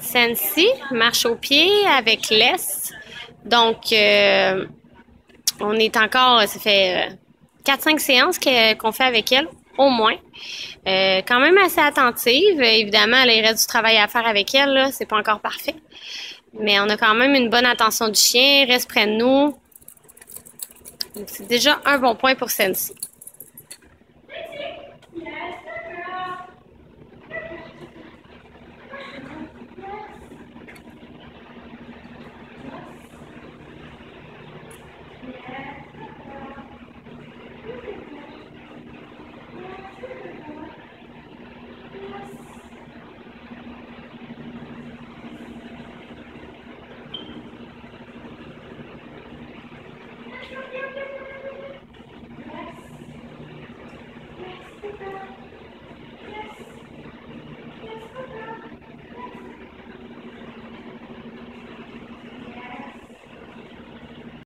Sensi marche au pied avec l'Est. Donc, euh, on est encore, ça fait euh, 4-5 séances qu'on fait avec elle, au moins. Euh, quand même assez attentive. Évidemment, elle, il reste du travail à faire avec elle. C'est pas encore parfait. Mais on a quand même une bonne attention du chien, reste près de nous. C'est déjà un bon point pour Sensi.